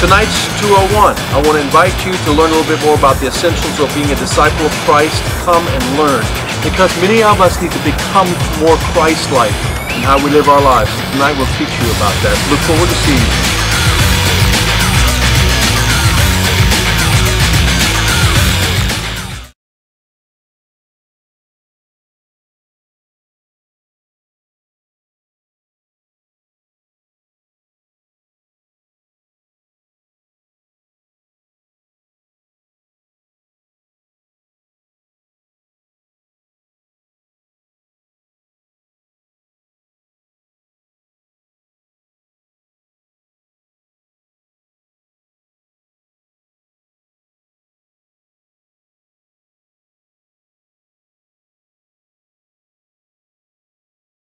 Tonight's 201. I want to invite you to learn a little bit more about the essentials of being a disciple of Christ. Come and learn. Because many of us need to become more Christ-like in how we live our lives. Tonight we'll teach you about that. Look forward to seeing you.